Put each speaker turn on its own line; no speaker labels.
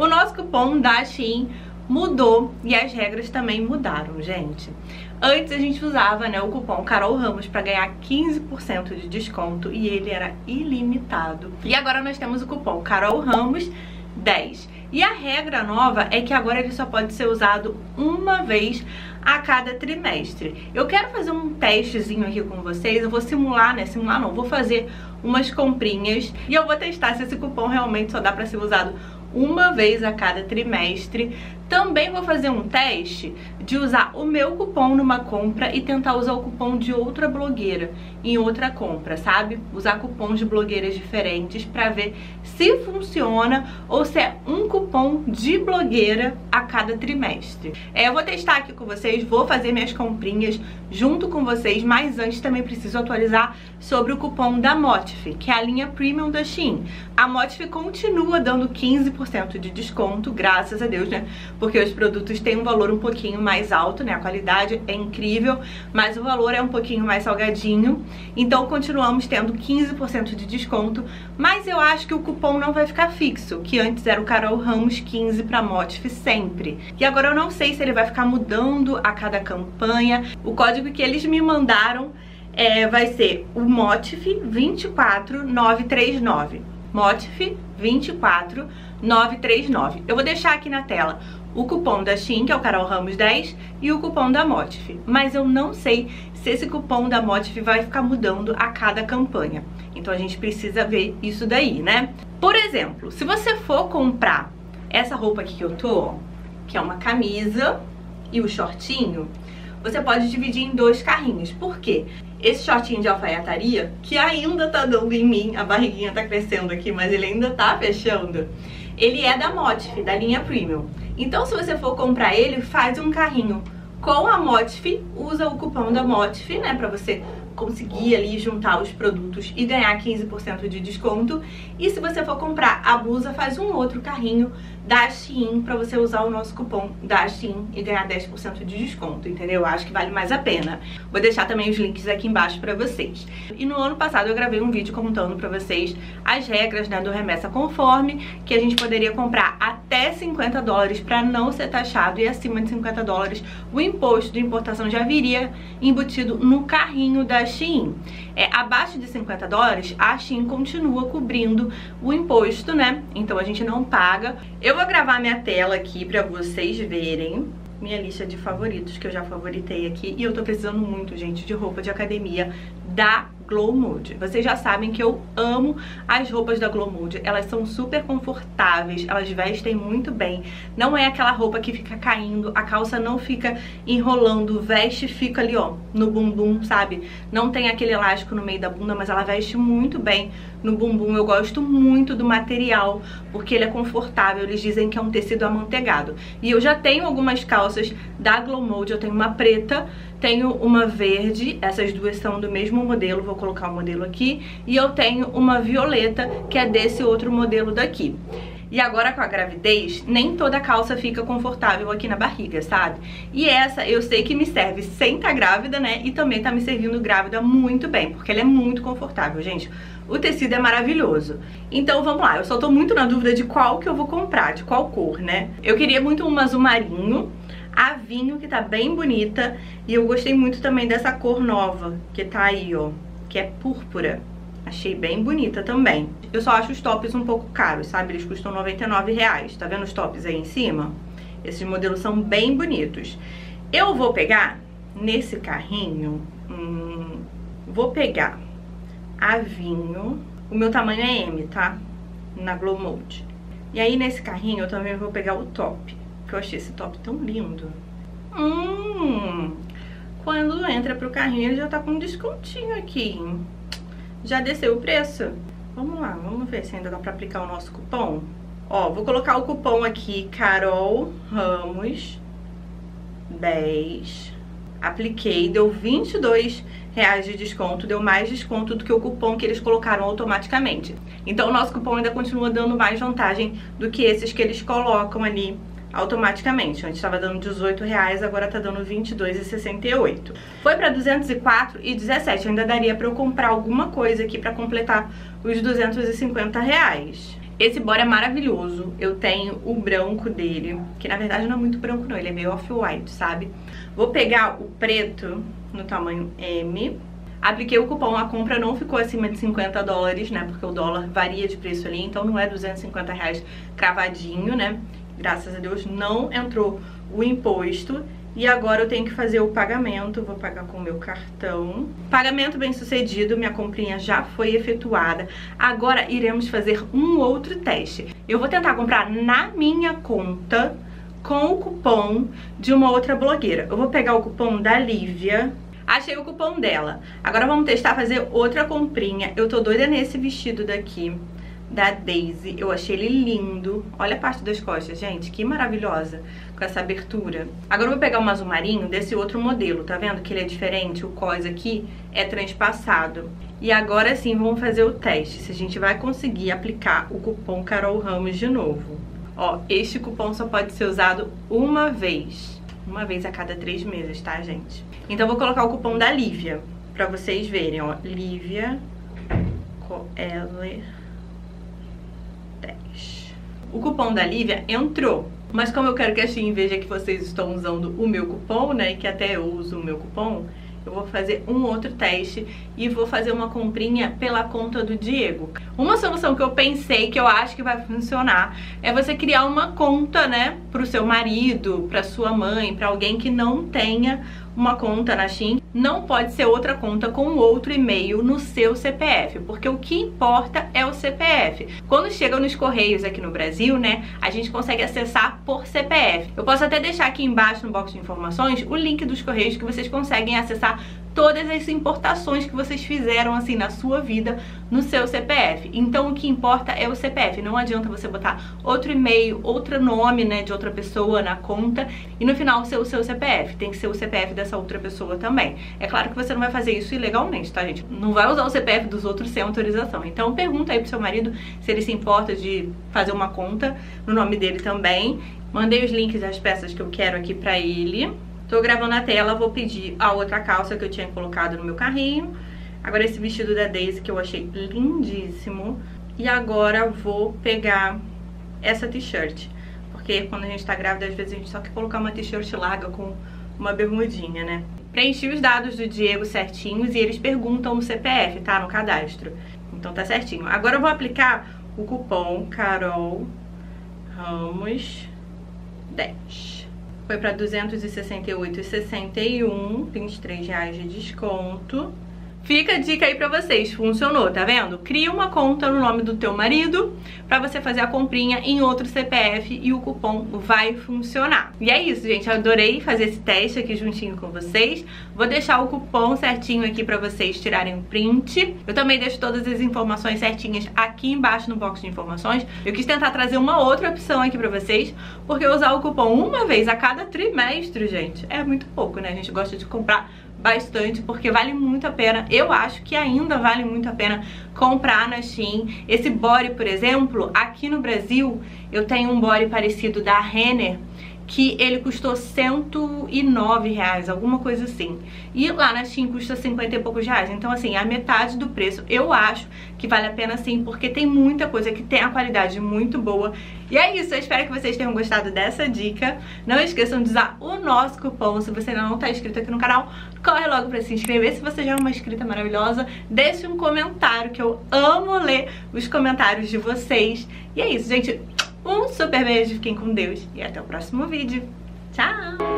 O nosso cupom da Shein mudou e as regras também mudaram, gente. Antes a gente usava né, o cupom Carol Ramos para ganhar 15% de desconto e ele era ilimitado. E agora nós temos o cupom Carol Ramos 10. E a regra nova é que agora ele só pode ser usado uma vez a cada trimestre. Eu quero fazer um testezinho aqui com vocês, eu vou simular, né, simular não, vou fazer umas comprinhas e eu vou testar se esse cupom realmente só dá para ser usado uma vez a cada trimestre. Também vou fazer um teste de usar o meu cupom numa compra e tentar usar o cupom de outra blogueira em outra compra, sabe? Usar cupons de blogueiras diferentes para ver se funciona ou se é um cupom de blogueira a cada trimestre. É, eu vou testar aqui com vocês, vou fazer minhas comprinhas junto com vocês, mas antes também preciso atualizar sobre o cupom da Motif, que é a linha Premium da Shein. A Motif continua dando 15% de desconto, graças a Deus, né? Porque os produtos têm um valor um pouquinho mais alto, né? A qualidade é incrível, mas o valor é um pouquinho mais salgadinho. Então continuamos tendo 15% de desconto, mas eu acho que o cupom não vai ficar fixo, que antes era o Carol Ramos 15 para Motif sempre. E agora eu não sei se ele vai ficar mudando a cada campanha. O código que eles me mandaram é, vai ser o Motif 24939. Motif 24939. Eu vou deixar aqui na tela o cupom da Shein, que é o Carol Ramos 10, e o cupom da Motif. Mas eu não sei se esse cupom da Motif vai ficar mudando a cada campanha. Então a gente precisa ver isso daí, né? Por exemplo, se você for comprar essa roupa aqui que eu tô, que é uma camisa e o shortinho, você pode dividir em dois carrinhos. Por quê? Esse shortinho de alfaiataria, que ainda tá dando em mim, a barriguinha tá crescendo aqui, mas ele ainda tá fechando, ele é da Motif, da linha Premium. Então se você for comprar ele, faz um carrinho com a Motif, usa o cupom da Motif, né, pra você conseguir ali juntar os produtos e ganhar 15% de desconto. E se você for comprar a blusa, faz um outro carrinho da Shein para você usar o nosso cupom da Shein e ganhar 10% de desconto, entendeu? Acho que vale mais a pena. Vou deixar também os links aqui embaixo para vocês. E no ano passado eu gravei um vídeo contando para vocês as regras né, do remessa conforme, que a gente poderia comprar até 50 dólares para não ser taxado e acima de 50 dólares o imposto de importação já viria embutido no carrinho da Shein. É, abaixo de 50 dólares, a Shein continua cobrindo o imposto, né? Então a gente não paga. Eu vou gravar minha tela aqui pra vocês verem minha lista de favoritos que eu já favoritei aqui e eu tô precisando muito, gente, de roupa de academia da Glow Mood. Vocês já sabem que eu amo as roupas da Glow Mood. Elas são super confortáveis, elas vestem muito bem. Não é aquela roupa que fica caindo, a calça não fica enrolando, veste fica ali, ó, no bumbum, sabe? Não tem aquele elástico no meio da bunda, mas ela veste muito bem no bumbum. Eu gosto muito do material, porque ele é confortável. Eles dizem que é um tecido amanteigado. E eu já tenho algumas calças da Glow Mode. Eu tenho uma preta, tenho uma verde. Essas duas são do mesmo modelo. Vou colocar o modelo aqui. E eu tenho uma violeta, que é desse outro modelo daqui. E agora com a gravidez, nem toda calça fica confortável aqui na barriga, sabe? E essa eu sei que me serve sem estar tá grávida, né? E também tá me servindo grávida muito bem, porque ela é muito confortável, gente. O tecido é maravilhoso. Então vamos lá, eu só tô muito na dúvida de qual que eu vou comprar, de qual cor, né? Eu queria muito uma azul marinho, a vinho, que tá bem bonita. E eu gostei muito também dessa cor nova, que tá aí, ó, que é púrpura. Achei bem bonita também. Eu só acho os tops um pouco caros, sabe? Eles custam 99 reais. Tá vendo os tops aí em cima? Esses modelos são bem bonitos. Eu vou pegar nesse carrinho... Hum, vou pegar a vinho. O meu tamanho é M, tá? Na Glow Mode. E aí nesse carrinho eu também vou pegar o top. Que eu achei esse top tão lindo. Hum... Quando entra pro carrinho ele já tá com um descontinho aqui, já desceu o preço? Vamos lá, vamos ver se ainda dá pra aplicar o nosso cupom. Ó, vou colocar o cupom aqui, Carol Ramos 10. Apliquei, deu 22 reais de desconto, deu mais desconto do que o cupom que eles colocaram automaticamente. Então o nosso cupom ainda continua dando mais vantagem do que esses que eles colocam ali automaticamente. Antes estava dando 18 reais, agora tá dando 22,68. Foi para 204,17. Ainda daria para eu comprar alguma coisa aqui para completar os 250 reais. Esse body é maravilhoso. Eu tenho o branco dele, que na verdade não é muito branco não, ele é meio off-white, sabe? Vou pegar o preto no tamanho M. Apliquei o cupom, a compra não ficou acima de 50 dólares, né? Porque o dólar varia de preço ali, então não é 250 reais cravadinho, né? Graças a Deus não entrou o imposto. E agora eu tenho que fazer o pagamento, vou pagar com o meu cartão. Pagamento bem sucedido, minha comprinha já foi efetuada. Agora iremos fazer um outro teste. Eu vou tentar comprar na minha conta com o cupom de uma outra blogueira. Eu vou pegar o cupom da Lívia, Achei o cupom dela. Agora vamos testar fazer outra comprinha. Eu tô doida nesse vestido daqui da Daisy. Eu achei ele lindo. Olha a parte das costas, gente, que maravilhosa com essa abertura. Agora eu vou pegar um azul marinho desse outro modelo, tá vendo que ele é diferente? O cós aqui é transpassado. E agora sim vamos fazer o teste, se a gente vai conseguir aplicar o cupom Carol Ramos de novo. Ó, este cupom só pode ser usado uma vez. Uma vez a cada três meses, tá, gente? Então eu vou colocar o cupom da Lívia, pra vocês verem, ó. Lívia Coelho o cupom da Lívia entrou. Mas como eu quero que a Shein veja que vocês estão usando o meu cupom, né, e que até eu uso o meu cupom, eu vou fazer um outro teste e vou fazer uma comprinha pela conta do Diego. Uma solução que eu pensei que eu acho que vai funcionar é você criar uma conta, né, pro seu marido, pra sua mãe, pra alguém que não tenha uma conta na Shein, não pode ser outra conta com outro e-mail no seu CPF, porque o que importa é o CPF. Quando chega nos correios aqui no Brasil, né, a gente consegue acessar por CPF. Eu posso até deixar aqui embaixo no box de informações o link dos correios que vocês conseguem acessar todas as importações que vocês fizeram assim na sua vida no seu CPF. Então o que importa é o CPF, não adianta você botar outro e-mail, outro nome, né, de outra pessoa na conta e no final ser o seu CPF, tem que ser o CPF dessa outra pessoa também. É claro que você não vai fazer isso ilegalmente, tá gente? Não vai usar o CPF dos outros sem autorização. Então pergunta aí pro seu marido se ele se importa de fazer uma conta no nome dele também. Mandei os links das peças que eu quero aqui pra ele. Tô gravando a tela, vou pedir a outra calça que eu tinha colocado no meu carrinho. Agora esse vestido da Daisy que eu achei lindíssimo. E agora vou pegar essa t-shirt. Porque quando a gente tá grávida, às vezes a gente só quer colocar uma t-shirt larga com uma bermudinha, né? Preenchi os dados do Diego certinhos e eles perguntam o CPF, tá? No cadastro. Então tá certinho. Agora eu vou aplicar o cupom Carol Ramos 10 foi para 268,61, 23 reais de desconto. Fica a dica aí pra vocês, funcionou, tá vendo? Cria uma conta no nome do teu marido pra você fazer a comprinha em outro CPF e o cupom vai funcionar. E é isso, gente, adorei fazer esse teste aqui juntinho com vocês. Vou deixar o cupom certinho aqui pra vocês tirarem um print. Eu também deixo todas as informações certinhas aqui embaixo no box de informações. Eu quis tentar trazer uma outra opção aqui pra vocês, porque usar o cupom uma vez a cada trimestre, gente, é muito pouco, né? A gente gosta de comprar bastante, porque vale muito a pena. Eu acho que ainda vale muito a pena comprar na Shein. Esse body, por exemplo, aqui no Brasil, eu tenho um body parecido da Renner, que ele custou 109 reais, alguma coisa assim. E lá na Shein custa 50 e poucos reais. Então, assim, a metade do preço eu acho que vale a pena sim, porque tem muita coisa que tem a qualidade muito boa. E é isso, eu espero que vocês tenham gostado dessa dica. Não esqueçam de usar o nosso cupom. Se você ainda não está inscrito aqui no canal, corre logo para se inscrever. Se você já é uma inscrita maravilhosa, deixe um comentário, que eu amo ler os comentários de vocês. E é isso, gente. Um super beijo, fiquem com Deus e até o próximo vídeo. Tchau!